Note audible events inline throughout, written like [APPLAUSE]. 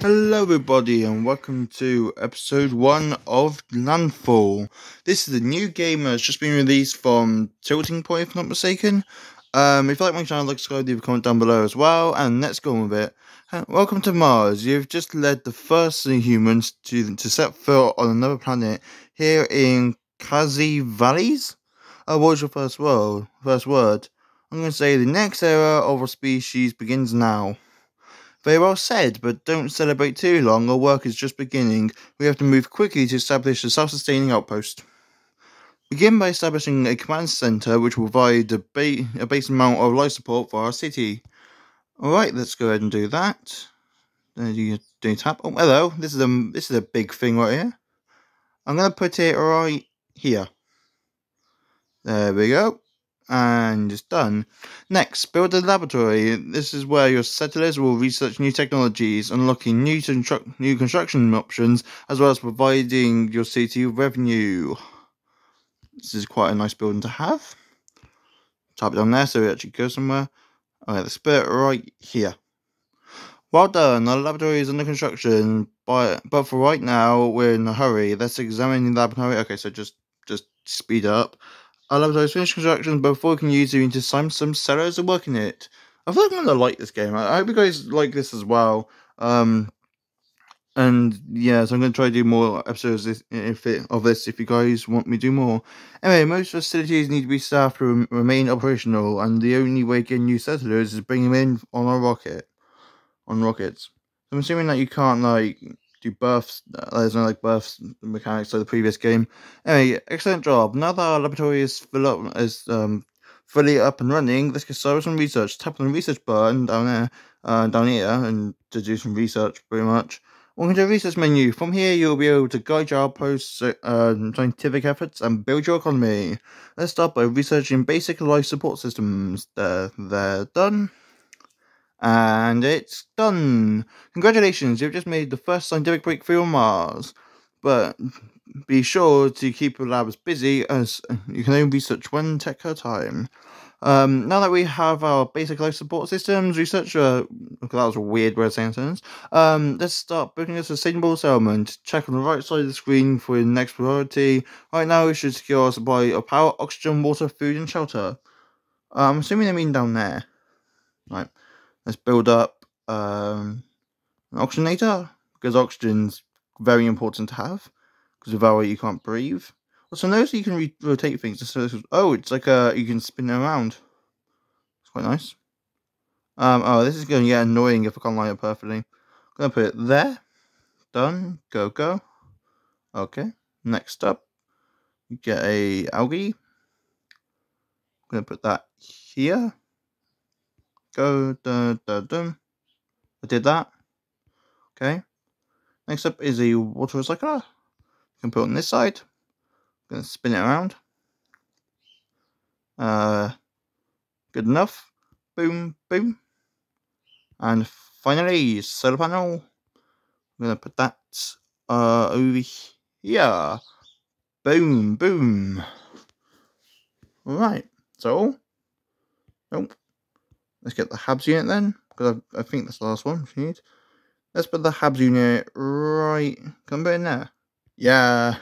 Hello, everybody, and welcome to episode one of Landfall. This is a new game that's just been released from Tilting Point, if not mistaken. Um, if you like my channel, like, subscribe, leave a comment down below as well, and let's go on with it. Uh, welcome to Mars. You've just led the first humans to to set foot on another planet here in Kasei Valles. Uh, what was your first word? First word? I'm going to say the next era of our species begins now. Very well said, but don't celebrate too long, our work is just beginning. We have to move quickly to establish a self sustaining outpost. Begin by establishing a command center which will provide a, ba- a base amount of life support for our city. Alright, let's go ahead and do that. Then you do tap. Oh, hello. This is a this is a big thing right here. I'm gonna put it right here. There we go and it's done. Next, build a laboratory. This is where your settlers will research new technologies, unlocking new, new construction options, as well as providing your city revenue. This is quite a nice building to have. Type it down there so it actually goes somewhere. Okay, let's put it right here. Well done, our laboratory is under construction, but, but for right now, we're in a hurry. Let's examine the laboratory. Okay, so just just speed up. I love those finished constructions, before we can use it, we need to sign some sellers and work in it. I feel like I'm gonna like this game. I hope you guys like this as well. Um, and yeah, so I'm gonna try to do more episodes if it, of this if you guys want me to do more. Anyway, most facilities need to be staffed to remain operational, and the only way to get new settlers is bring them in on a rocket, on rockets. I'm assuming that you can't like do births. Uh, there's no like buffs mechanics like the previous game. Anyway, excellent job. Now that our laboratory is full up, is um fully up and running, let's get started with some research. Tap on the research button down there, uh, down here, and to do some research, pretty much. Welcome to the research menu. From here, you'll be able to guide your outpost uh, scientific efforts and build your economy. Let's start by researching basic life support systems. They're, they're done. And it's done! Congratulations, you've just made the first scientific breakthrough on Mars. But be sure to keep your labs busy as you can only research one tech at a time. Um, now that we have our basic life support systems, research, uh, that was a weird word sentence. Um, let's start building a sustainable settlement. Check on the right side of the screen for your next priority. Right now, we should secure our supply of power, oxygen, water, food, and shelter. I'm assuming they mean down there. Right. Let's build up um, an oxygenator because oxygen's very important to have because without it you can't breathe. Also, notice you can rotate things. Oh, it's like a you can spin it around. It's quite nice. Um, oh, this is going to get annoying if I can't line it perfectly. I'm gonna put it there. Done. Go go. Okay. Next up, you get a algae. I'm gonna put that here. Go, da, da, dum. I did that. Okay. Next up is a water recycler. You can put on this side. I'm going to spin it around. Uh, good enough. Boom, boom. And finally, solar panel. I'm going to put that uh, over here. Boom, boom. Alright, so. Nope. Let's get the Habs unit then, because I, I, think that's the last one we need. Let's put the Habs unit right. Come back in there. Yeah.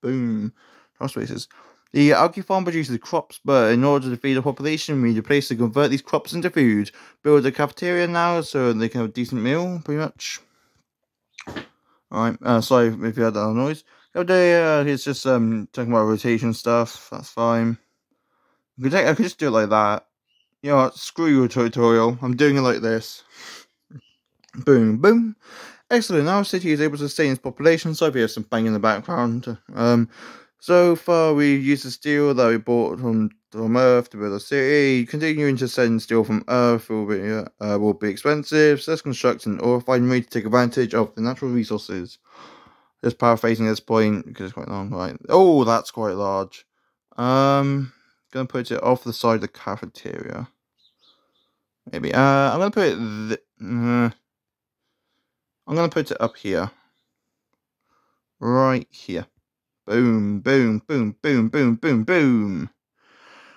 Boom. Cross spaces. The algae farm produces crops, but in order to feed the population, we need a place to convert these crops into food. Build a cafeteria now so they can have a decent meal, pretty much. Alright, uh, sorry if you had that noise. Cafeteria uh, it's just um talking about rotation stuff, that's fine. I could, take, I could just do it like that you know what, screw your tutorial, I'm doing it like this. boom, boom. Excellent, our city is able to sustain its population, so we have some bang in the background. Um, so far we've used the steel that we bought from, from Earth to build a city. Continuing to send steel from Earth will be, uh, will be expensive, so let's construct an ore refinery to take advantage of the natural resources. Just paraphrasing at this point, because it's quite long, right? Oh, that's quite large. Um, gonna put it off the side of the cafeteria. Maybe. Uh, I'm gonna put it. Uh, I'm gonna put it up here. Right here. Boom, boom, boom, boom, boom, boom, boom.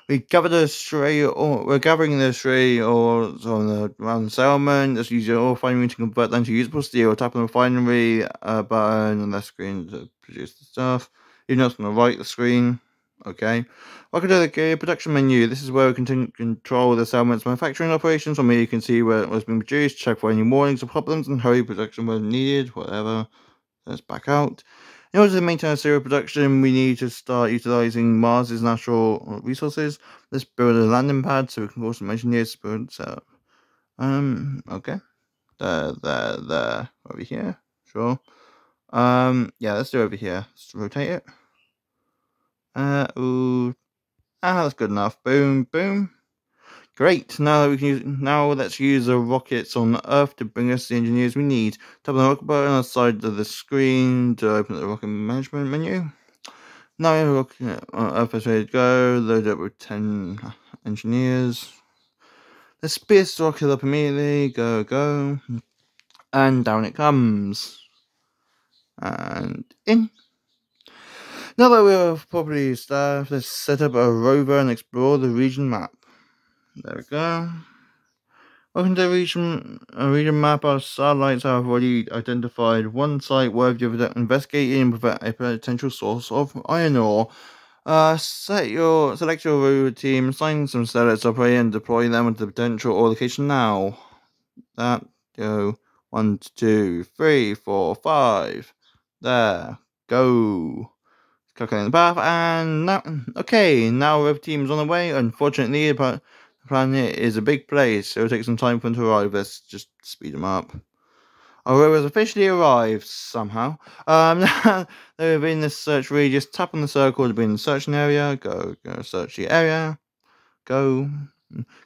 We gather the stray, or we're gathering the stray ores on the around the settlement. Just use your refinery to convert them to usable steel. Tap on the refinery uh, button on the screen to produce the stuff. Even though it's on the right of the screen. Okay. Welcome to the gear production menu. This is where we can control the settlement's manufacturing operations. From here, you can see where it was being produced, check for any warnings or problems, and hurry production when needed. Whatever. Let's back out. In order to maintain a serial production, we need to start utilizing Mars's natural resources. Let's build a landing pad so we can call some engineers to build setup. Um, okay. There, there, there. Over here. Sure. Um, yeah, let's do over here. Let's rotate it. Uh, ooh. Ah, that's good enough. Boom, boom. Great. Now we can use, now let's use the rockets on Earth to bring us the engineers we need. Tap on the rocket button on the side of the screen to open the rocket management menu. Now we rocket on Earth is ready to go. Load up with ten engineers. Let's speed this rocket up immediately. Go, go. And down it comes. And in. Now that we have properly staffed, let's set up a rover and explore the region map. There we go. Welcome to the region, uh, region map. Our satellites have already identified one site worthy of investigating and prevent a potential source of iron ore. Uh, set your select your rover team, assign some satellites to operate and deploy them into the potential ore location now. That go one, two, three, four, five. There, go. Calculating the path, and now, okay, now have teams on the way. Unfortunately, but planet is a big place. so It will take some time for them to arrive. Let's just speed them up. Our has officially arrived somehow. Um, [LAUGHS] they're in the search radius. Tap on the circle to be in the searching area. Go, go search the area. Go.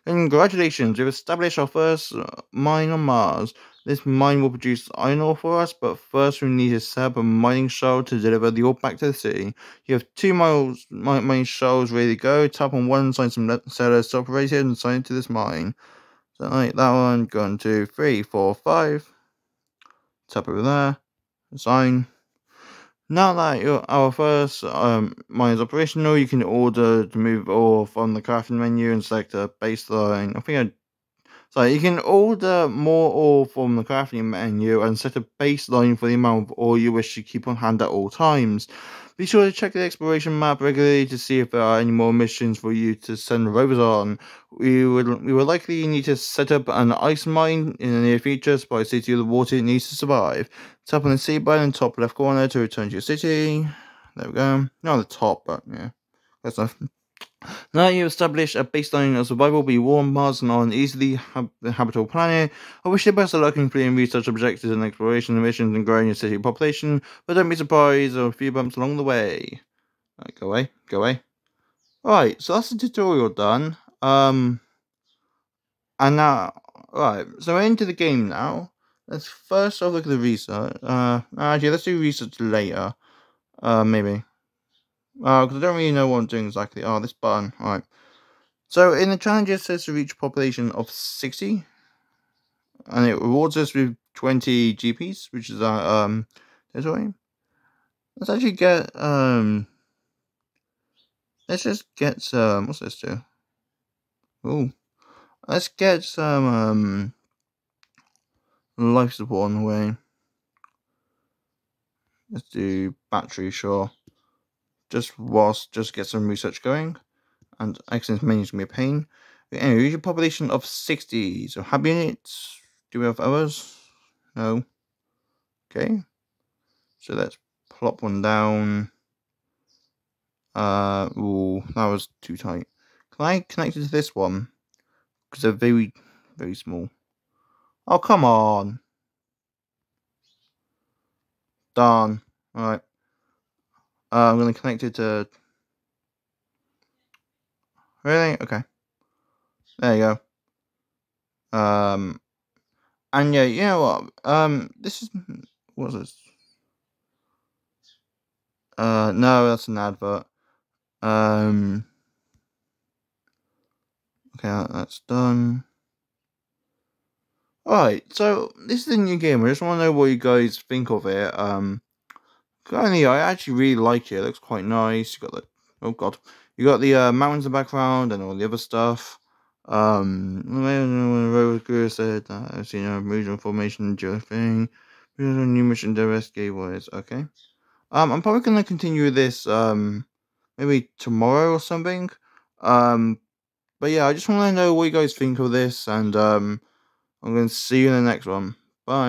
Congratulations, we've established our first uh, mine on Mars. This mine will produce iron ore for us, but first we need to set up a mining shuttle to deliver the ore back to the city. You have two miles, mining shuttles ready to go. Tap on one, sign some sellers operated, and sign into this mine. So like that one, go on two, three, four, five. Tap over there, sign. Now that your, our first um, mine is operational, you can order to move ore from the crafting menu and select a baseline. I think I so you can order more ore from the crafting menu and set a baseline for the amount of ore you wish to keep on hand at all times. Be sure to check the exploration map regularly to see if there are any more missions for you to send rovers on. We would we will likely need to set up an ice mine in the near future by city of the water it needs to survive. Tap on the C button in top left corner to return to your city. There we go. Not on the top, but yeah. That's enough. Now you establish a baseline of survival, be warm, Mars, and on an easily hab- habitable planet. I wish you best of luck in completing research objectives and exploration missions and growing your city population, but don't be surprised there are a few bumps along the way. Right, go away, go away. Alright, so that's the tutorial done. Um, and now, right, so we're into the game now. Let's first have a look at the research. Uh, actually, let's do research later. Uh, maybe. Uh, because I don't really know what I'm doing exactly. Oh, this button. Alright. So, in the challenge, it says to reach population of 60. And it rewards us with 20 GPs, which is our, um, territory. Let's actually get, um, let's just get some, what's this do? Oh, let's get some, um, life support on the way. Let's do battery, sure just whilst just get some research going. And access menu is going to be a pain. Anyway, usual population of 60. So, hab units. Do we have others? No. Okay. So, let's plop one down. Uh, that was too tight. Can I connect it to this one? Because they're very, very small. Oh, come on. Darn. Alright. Uh, I'm going to connect it to... Really? Okay. There you go. Um, and yeah, you know what? Um, this is... What's this? Uh, no, that's an advert. Um... Okay, that's done. Alright, so this is a new game. I just want to know what you guys think of it. Um, Currently, I actually really like it. It looks quite nice. You got the oh god, you got the uh, mountains in the background and all the other stuff. Um, Rose said that I've seen a regional formation thing. New mission direct gateways. Okay. Um, I'm probably gonna continue this um maybe tomorrow or something. Um, but yeah, I just want to know what you guys think of this, and um, I'm to see you in the next one. Bye.